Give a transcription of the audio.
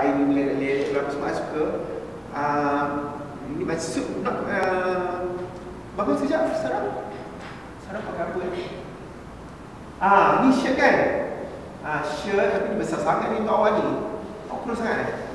air ni meleleh aku semua suka. Uh, ini masuk nak ah, uh, bagus sekejap Sarah Sarah pakai apa ni ah ni shirt kan? Ah shirt tapi besar sangat ni untuk awal ni. Aku kurus sangat eh?